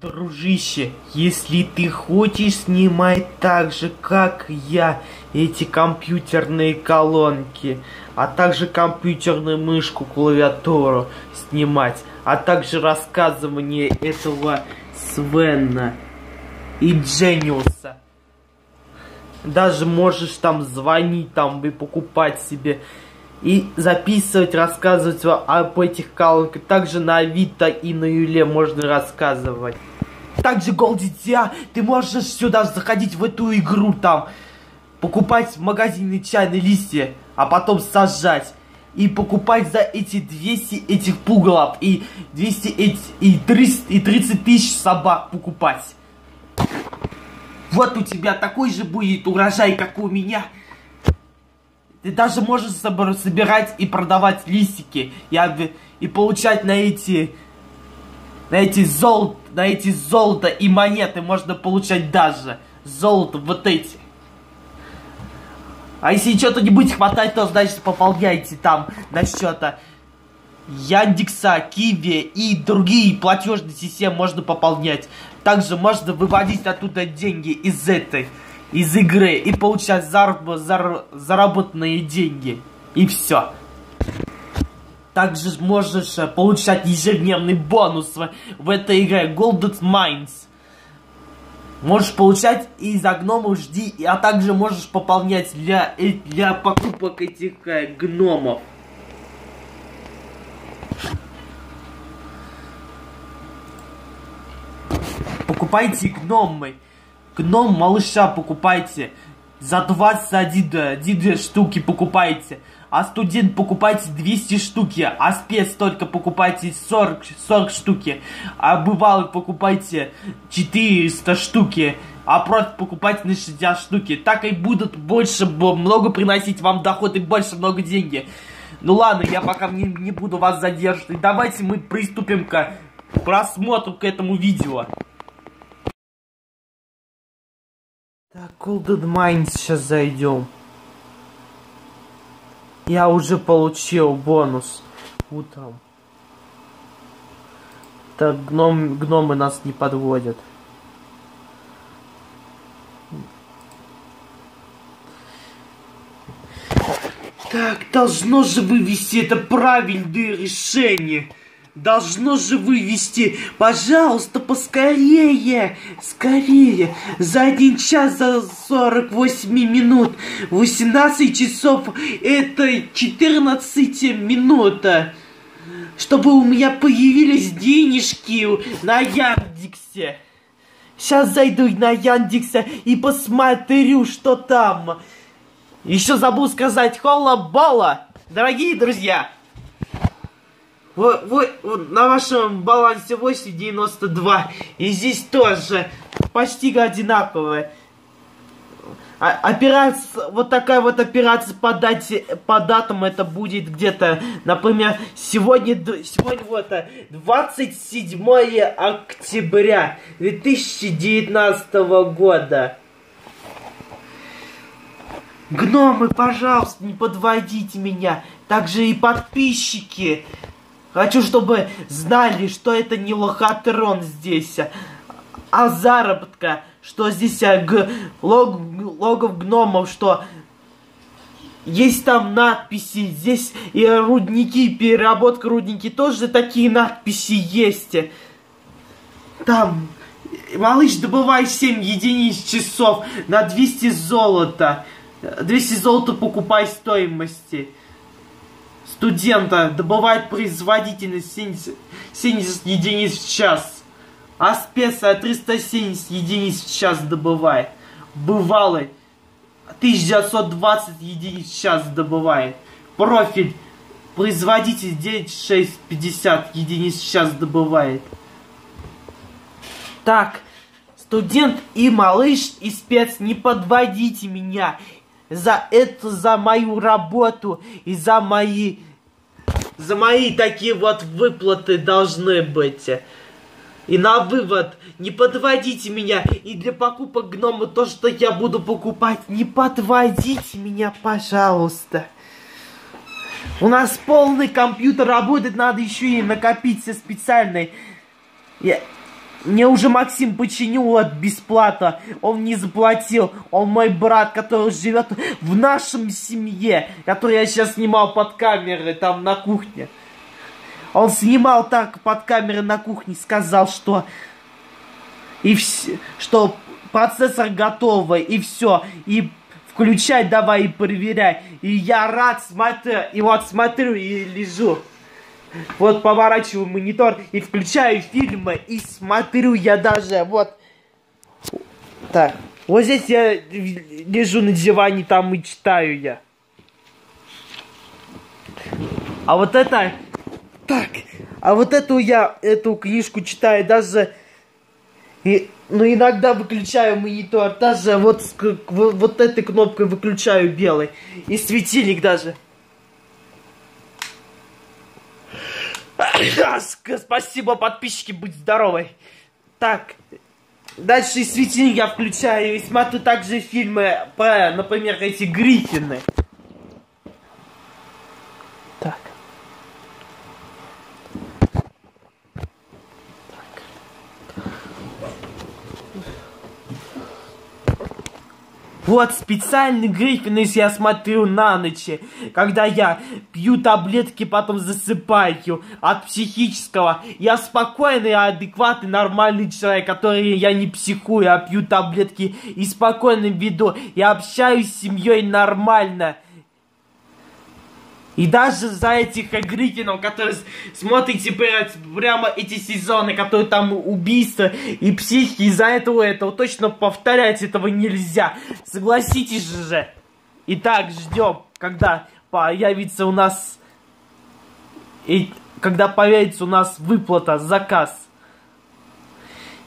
Дружище, если ты хочешь снимать так же, как я, эти компьютерные колонки, а также компьютерную мышку, клавиатуру снимать, а также рассказывание этого Свена и Джениуса, даже можешь там звонить там и покупать себе и записывать, рассказывать об этих колонках. Также на Авито и на Юле можно рассказывать. Также Голдитя, ты можешь сюда заходить в эту игру там, покупать в магазине чайные листья, а потом сажать. И покупать за эти 200 этих пугалов и 200 эти, и 300 и 30 тысяч собак покупать. Вот у тебя такой же будет урожай, как у меня. Ты даже можешь собирать и продавать листики и, и получать на эти на эти золото, на эти золото и монеты можно получать даже золото вот эти. А если что-то не будет хватать, то значит пополняйте там на счета Яндекса, Киви и другие платежные системы можно пополнять. Также можно выводить оттуда деньги из этой, из игры и получать зараб зар заработанные деньги. И все. Также можешь э, получать ежедневный бонус в, в этой игре Golden Mines. Можешь получать и за гномов жди, а также можешь пополнять для, э, для покупок этих э, гномов. Покупайте гномы. Гном малыша покупайте. За 21 1 штуки покупайте. А студент покупайте 200 штуки. А спец только покупайте 40, 40 штуки. А бывалый покупайте 400 штуки. А профит покупайте на 60 штуки. Так и будут больше, много приносить вам доход и больше много денег. Ну ладно, я пока не, не буду вас задерживать. Давайте мы приступим к просмотру к этому видео. Так, Golden Mine сейчас зайдем. Я уже получил бонус утром. Так, гном, гномы нас не подводят. Так, должно же вывести это правильное решение. Должно же вывести. Пожалуйста, поскорее. Скорее. За один час, за 48 минут. 18 часов. Это 14 минута. Чтобы у меня появились денежки на Яндексе. Сейчас зайду на Яндекса и посмотрю, что там. Еще забыл сказать холла-бала. Дорогие друзья, вот, вот на вашем балансе 8,92. И здесь тоже почти одинаковые. А, операция, вот такая вот операция по дате, по датам это будет где-то, например, сегодня, сегодня вот 27 октября 2019 года. Гномы, пожалуйста, не подводите меня. Также и подписчики. Хочу, чтобы знали, что это не лохотрон здесь, а заработка, что здесь а, г, лог, логов гномов, что есть там надписи, здесь и рудники, переработка рудники, тоже такие надписи есть. Там, малыш, добывай 7 единиц часов на 200 золота. 200 золота покупай стоимости студента добывает производительность 70, 70 единиц в час. А специя 370 единиц в час добывает. Бывалый 1920 единиц в час добывает. Профиль производитель 9650 единиц в час добывает. Так, студент и малыш и спец, не подводите меня. За это, за мою работу и за мои за мои такие вот выплаты должны быть. И на вывод, не подводите меня. И для покупок гнома то, что я буду покупать, не подводите меня, пожалуйста. У нас полный компьютер работает, надо еще и накопить все специальные. Я... Мне уже Максим починил вот бесплатно. Он не заплатил. Он мой брат, который живет в нашем семье, который я сейчас снимал под камерой там на кухне. Он снимал так под камерой на кухне, сказал, что и все, что процессор готовый, и все, и включай давай и проверяй. И я рад смотрю, и вот смотрю и лежу. Вот поворачиваю монитор и включаю фильмы и смотрю я даже вот. Так, вот здесь я лежу на диване, там и читаю я. А вот это... Так, а вот эту я, эту книжку читаю даже... И, ну, иногда выключаю монитор, даже вот, вот, вот этой кнопкой выключаю белый. И светильник даже. Спасибо, подписчики, будь здоровы. Так, дальше светильник я включаю и смотрю также фильмы например, эти Гриффины. Вот специальный гриффин, если я смотрю на ночь, когда я пью таблетки, потом засыпаю от психического. Я спокойный, адекватный, нормальный человек, который я не психую, а пью таблетки и спокойно веду. Я общаюсь с семьей нормально. И даже за этих Гриффинов, которые смотрите прямо эти сезоны, которые там убийства и психи, из-за этого этого точно повторять этого нельзя. Согласитесь же. Итак, ждем, когда появится у нас... И когда появится у нас выплата, заказ.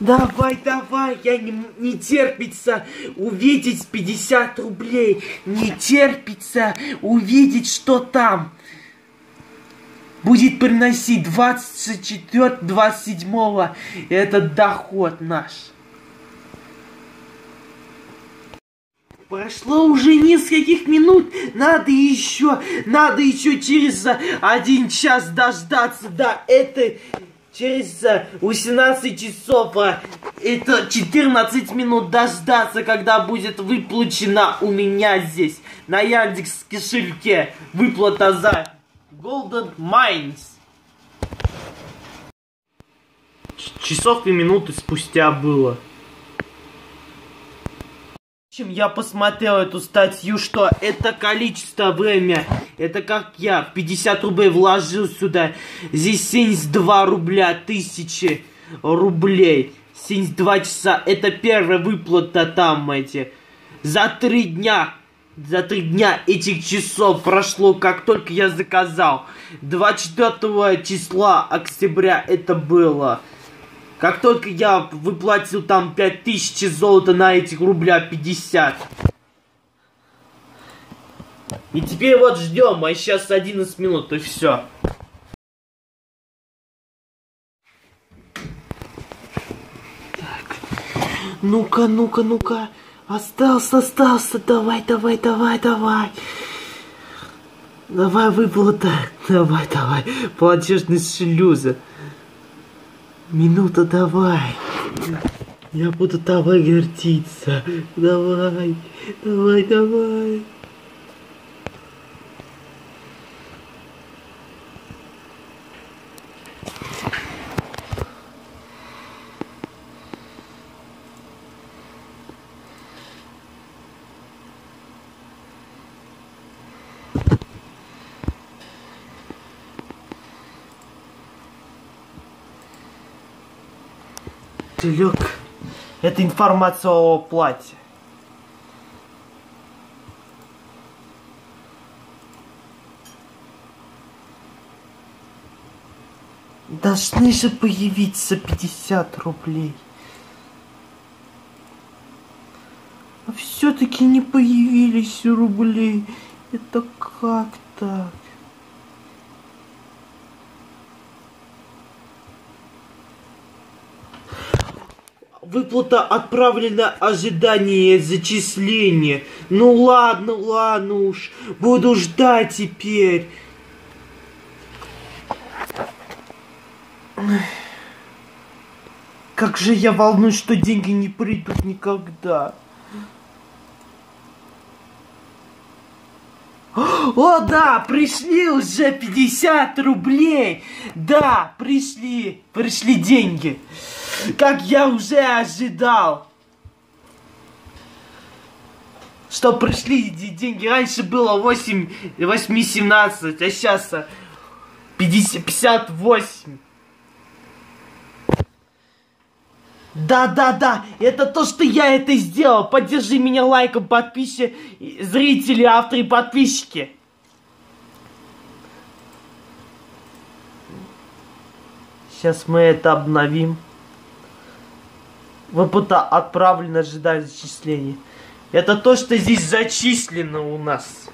Давай, давай, я не, не терпится увидеть 50 рублей. Не терпится увидеть, что там. Будет приносить 24-27 этот доход наш. Прошло уже нескольких минут, надо еще, надо еще через один час дождаться до этой через 18 часов, а, это 14 минут дождаться, когда будет выплачена у меня здесь, на Яндекс кошельке, выплата за Golden Mines. Часов и минуты спустя было общем, я посмотрел эту статью, что это количество время, это как я 50 рублей вложил сюда, здесь 72 рубля, тысячи рублей, 72 часа, это первая выплата там эти, за три дня, за три дня этих часов прошло, как только я заказал, 24 числа октября это было, как только я выплатил там 5000 золота на этих рубля 50. И теперь вот ждем, а сейчас 11 минут, и все. Так. Ну-ка, ну-ка, ну-ка. Остался, остался. Давай, давай, давай, давай. Давай выплата. Давай, давай. Платежный шлюза. Минута, давай. Я буду давай вертиться. Давай, давай, давай. Кошелек. Это информация о плате. Должны же появиться 50 рублей. А все-таки не появились рублей. Это как так? Выплата отправлена ожидание зачисления. Ну ладно, ладно уж. Буду ждать теперь. Как же я волнуюсь, что деньги не придут никогда. О, да, пришли уже 50 рублей. Да, пришли, пришли деньги. Как я уже ожидал. Что пришли деньги. Раньше было 8, 8 17, а сейчас 50, 58. Да, да, да, это то, что я это сделал. Поддержи меня лайком, подписчики, зрители, авторы подписчики. Сейчас мы это обновим. Выпут отправлен, ожидаю зачисления. Это то, что здесь зачислено у нас.